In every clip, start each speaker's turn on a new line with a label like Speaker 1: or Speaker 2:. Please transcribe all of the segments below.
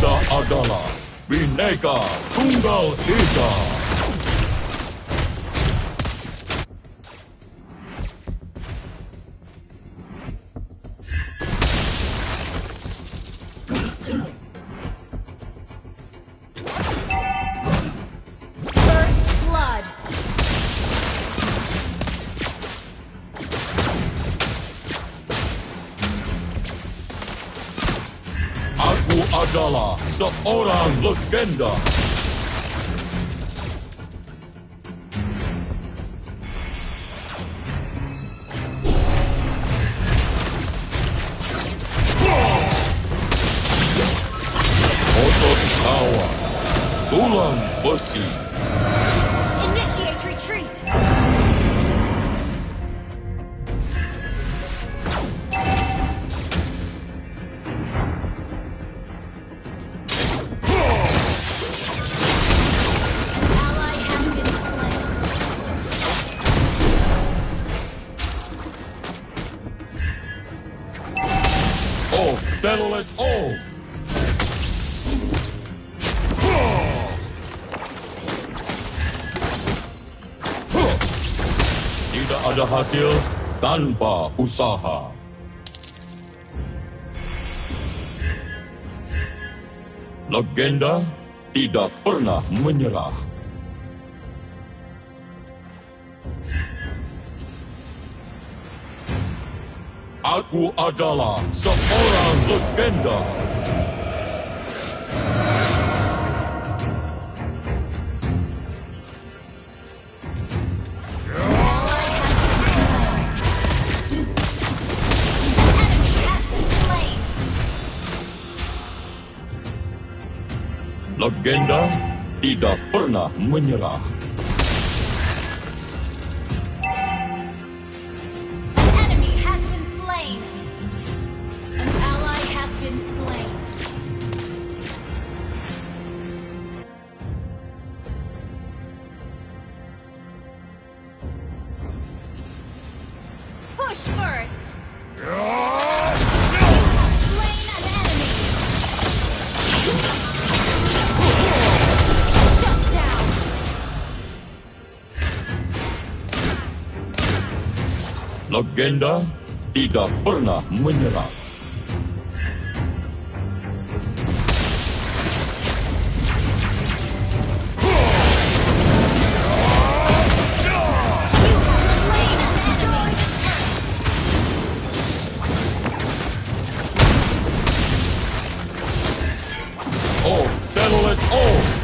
Speaker 1: Kita adalah Bineka Tunggal Ika. Adalah seorang legenda. Otot tawa, tulang besi. Settle it all. Tidak ada hasil tanpa usaha. Legenda tidak pernah menyerah. Aku adalah seorang legenda. Legenda tidak pernah menyerah. Legenda tidak pernah menyerah. Oh, settle it all.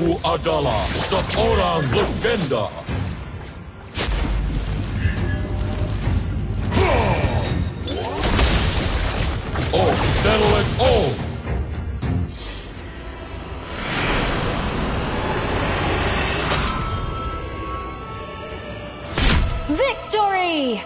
Speaker 1: Aku adalah seorang legenda. Oh, settle it all!
Speaker 2: Victory!